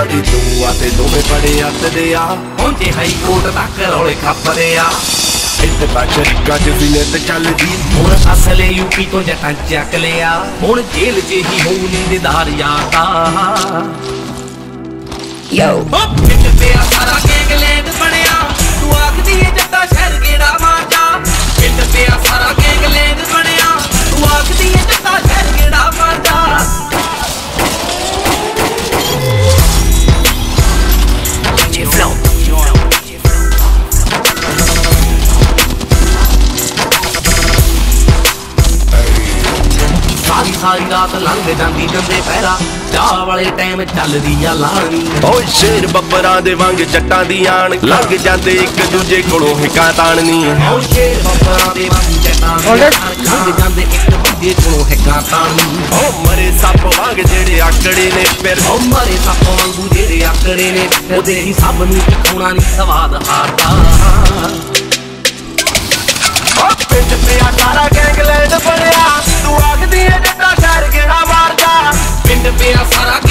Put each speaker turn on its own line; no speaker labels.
ਲੜੀ ਤੂੰ ਆ ਤੇ ਦੋਵੇਂ ਬੜੇ ਅੱਤ ਦੇ ਆ।
ਪਹੁੰਚੇ ਹਾਈ ਕੋਰਟ ਤੱਕ ਰੌਲੇ ਖੱਪਦੇ ਆ।
ਇੱਥੇ ਤੱਕ ਗੱਜ ਸੀਨੇ ਤੇ ਚੱਲਦੀ।
ਹੁਣ ਅਸਲੇ ਯੂਪੀ ਤੋਂ ਜਟਾਂ ਚੱਕ ਲਿਆ। ਹੁਣ ਜੇਲ੍ਹ 'ਚ ਹੀ ਹੋਊ ਨੀਂਦਦਾਰ
Yo.
ਉਹ ਸਾਰੀ ਰਾਤ ਲੰਘ ਜਾਂਦੀ ਜੰਦੇ ਪਹਿਰਾ ਚਾਹ ਵਾਲੇ ਟਾਈਮ ਚੱਲਦੀ ਆ ਲਾਣੀ
ਓਏ ਸ਼ੇਰ ਬੱਬਰਾਂ ਦੇ ਵਾਂਗ ਜੱਟਾਂ ਦੀ ਆਣ। ਲੰਘ ਜਾਂਦੇ ਇੱਕ ਦੂਜੇ ਕੋਲੋਂ ਹਿੱਕਾਂ ਤਾਣਨੀ।
ਉਹ ਸ਼ੇਰ ਬੱਬਰਾਂ ਦੇ ਵਾਂਗ ਜੱਟਾਂ ਦੇ ਲੰਘ ਜਾਂਦੇ ਇੱਕ ਦੂਜੇ ਕੋਲੋਂ ਹੈਗਾ ਤਾਣੀ
ਓ ਮਰੇ ਸੱਪ ਵਾਂਗ ਜਿਹੜੇ ਆਕੜੇ ਨੇ ਫਿਰ।
ਉਹ ਮਰੇ ਸੱਪ ਵਾਂਗੂ ਜਿਹੜੇ ਆਕੜੇ ਨੇ ਉਹਦੇ ਹੀ ਸਭ ਨੂੰ ਚਖਾਉਣਾ ਨਹੀਂ ਸਵਾਦ ਹਾਰਦਾ। Novinha fora